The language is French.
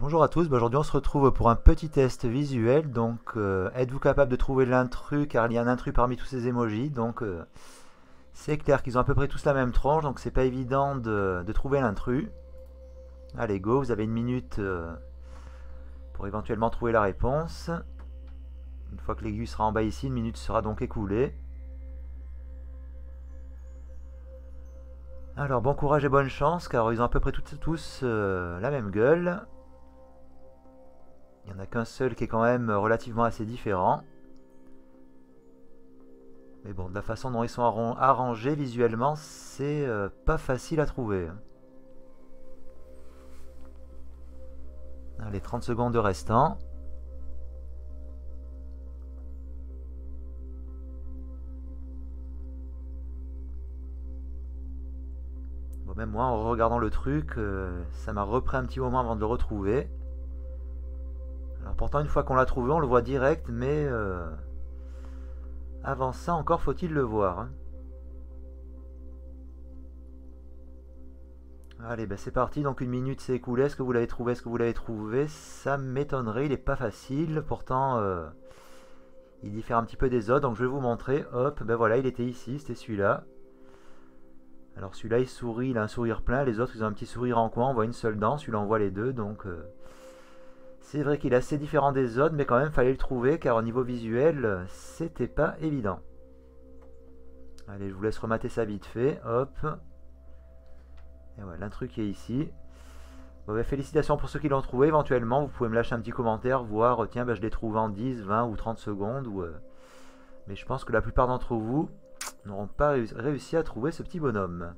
Bonjour à tous, bah, aujourd'hui on se retrouve pour un petit test visuel. Donc, euh, êtes-vous capable de trouver l'intrus? Car il y a un intrus parmi tous ces emojis. Donc, euh, c'est clair qu'ils ont à peu près tous la même tronche, donc c'est pas évident de, trouver l'intrus. Allez, go, vous avez une minute euh, pour éventuellement trouver la réponse. Une fois que l'aiguille sera en bas ici, une minute sera donc écoulée. Alors, bon courage et bonne chance, car ils ont à peu près tous la même gueule. Il n'y en a qu'un seul qui est quand même relativement assez différent. Mais bon, de la façon dont ils sont arrangés visuellement, c'est euh, pas facile à trouver. Allez, 30 secondes de restant. Bon, même moi, en regardant le truc, euh, ça m'a repris un petit moment avant de le retrouver. Pourtant, une fois qu'on l'a trouvé, on le voit direct, mais euh, avant ça, encore faut-il le voir. Hein. Allez, ben c'est parti. Donc une minute s'est écoulée. Est-ce que vous l'avez trouvé? Est-ce que vous l'avez trouvé? Ça m'étonnerait. Il n'est pas facile. Pourtant, euh, il diffère un petit peu des autres. Donc je vais vous montrer. Hop, ben voilà, il était ici. C'était celui-là. Alors celui-là, il sourit. Il a un sourire plein. Les autres, ils ont un petit sourire en coin. On voit une seule dent. Celui-là, on voit les deux. Donc... Euh, c'est vrai qu'il est assez différent des autres, mais quand même, fallait le trouver, car au niveau visuel, c'était pas évident. Allez, je vous laisse remater ça vite fait. Hop. Et voilà, l'intrus qui est ici. Ben, félicitations pour ceux qui l'ont trouvé. Éventuellement, vous pouvez me lâcher un petit commentaire, voir, tiens, ben, je l'ai trouvé en 10, 20 ou 30 secondes. Euh, Mais je pense que la plupart d'entre vous n'auront pas réussi à trouver ce petit bonhomme.